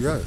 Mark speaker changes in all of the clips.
Speaker 1: ගියාද?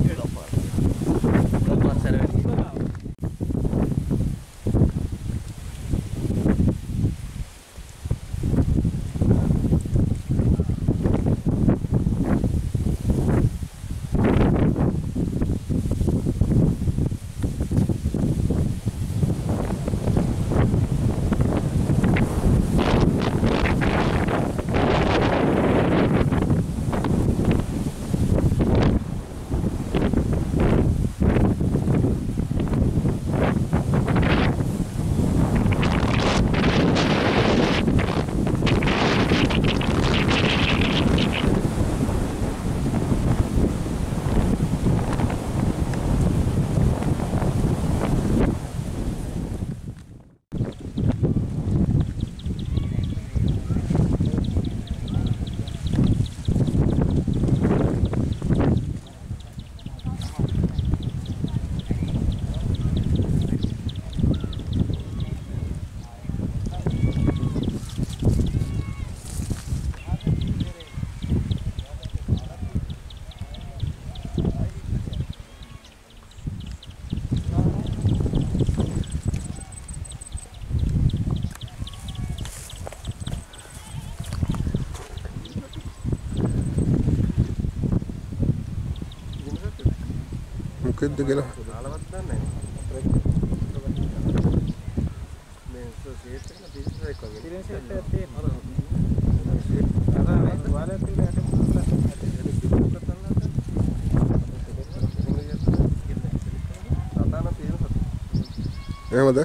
Speaker 2: අර මේ වල පිළ යට
Speaker 1: එහෙමද?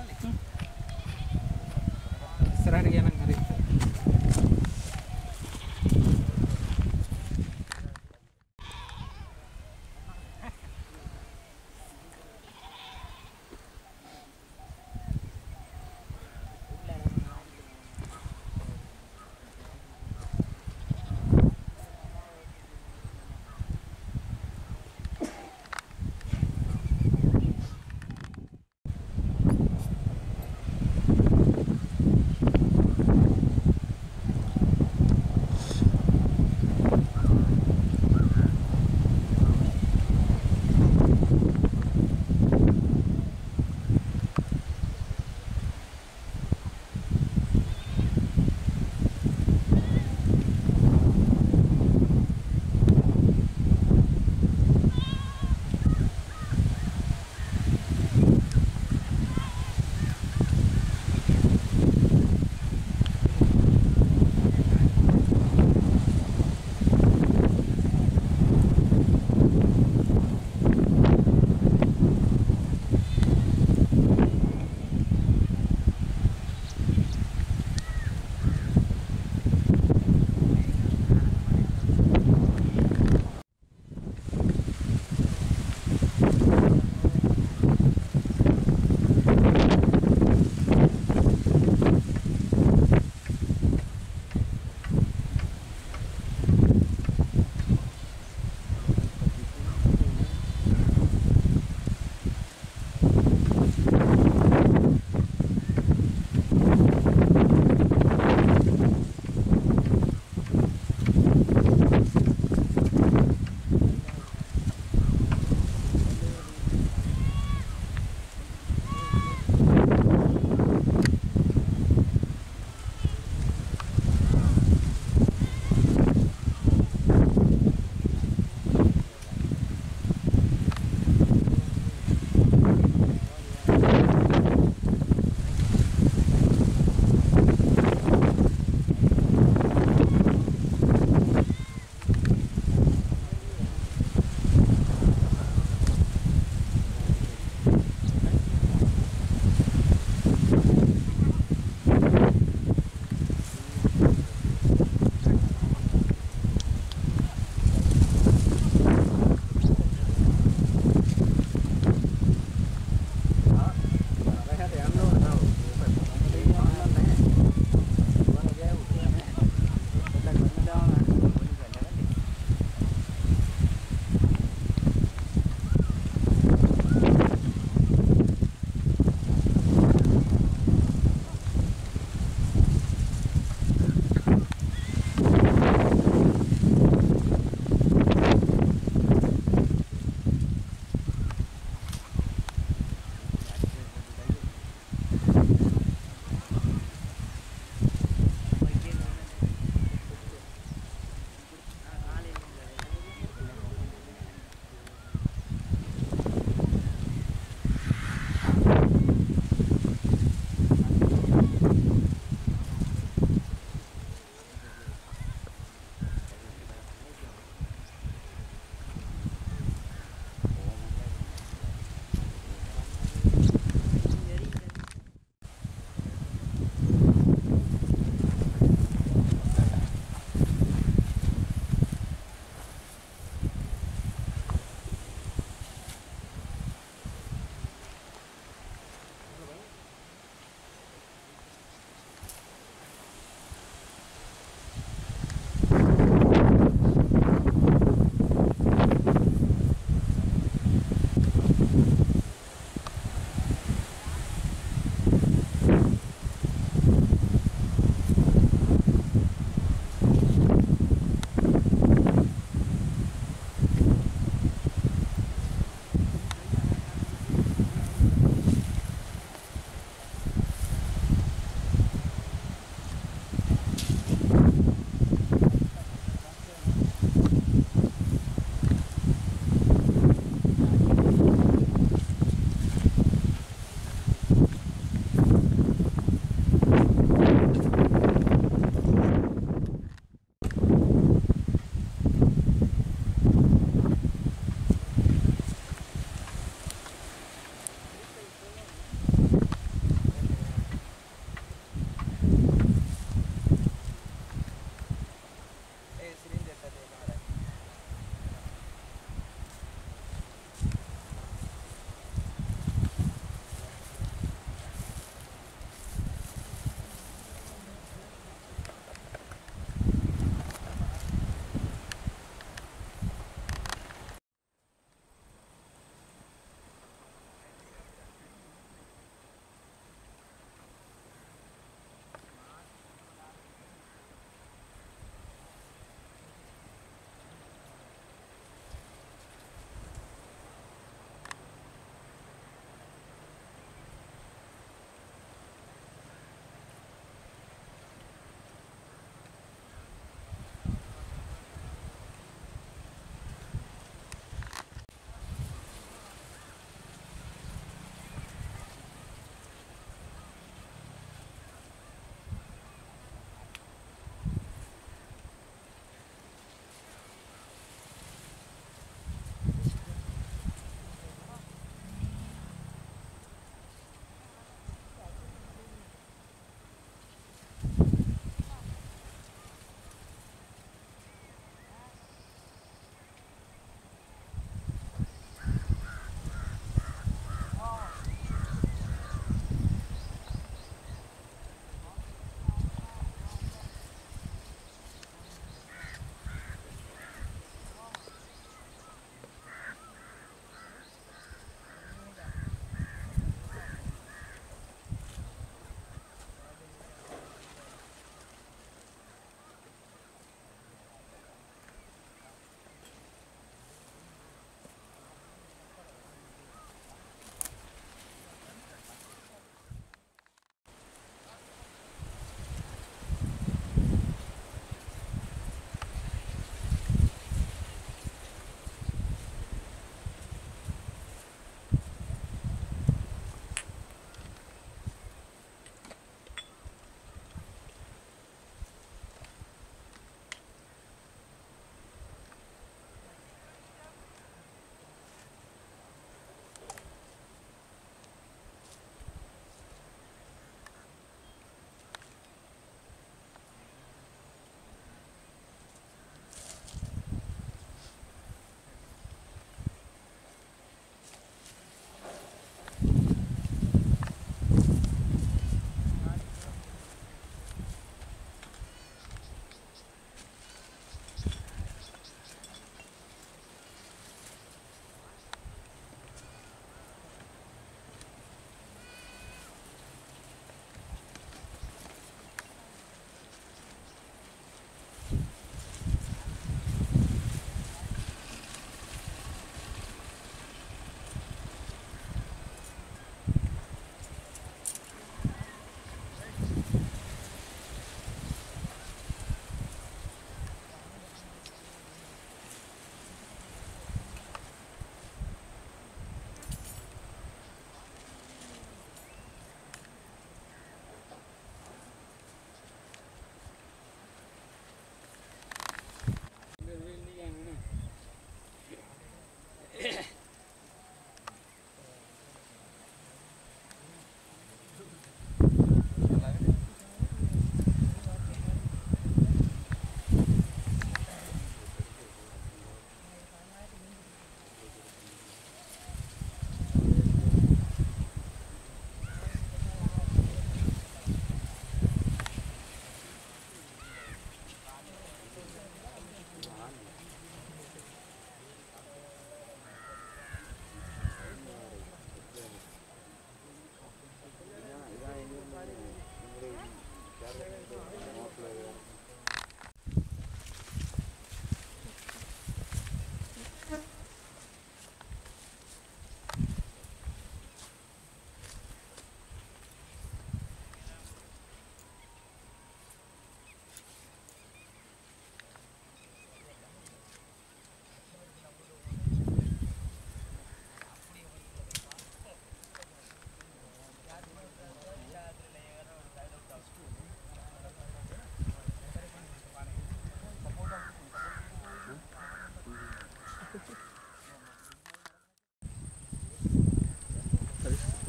Speaker 3: balik. Serah dia nang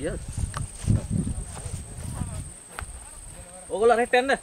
Speaker 4: ගියද? ඕගොල්ලෝ අරහෙට යන්න.